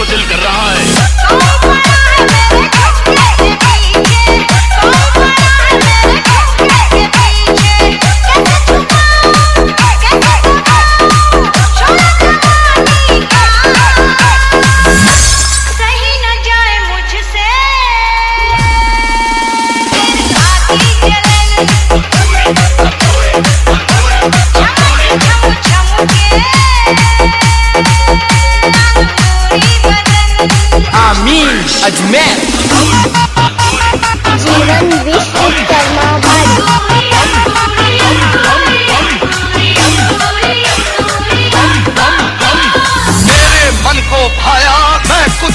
del Ajmer जीवन मेरे मन को भाया मैं कुछ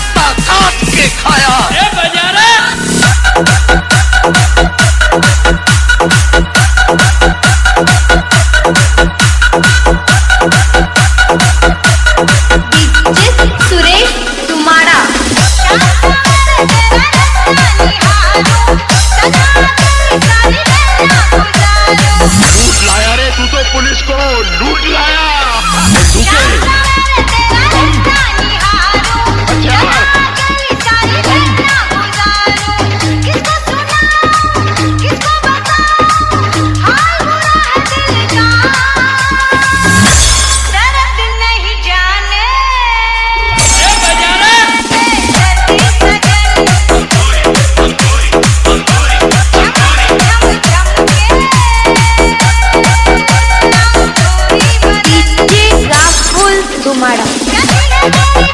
मैडम